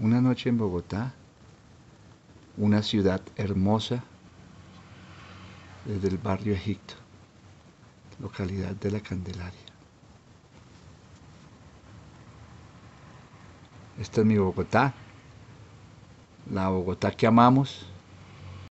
Una noche en Bogotá, una ciudad hermosa desde el barrio Egipto, localidad de la Candelaria. Esta es mi Bogotá, la Bogotá que amamos,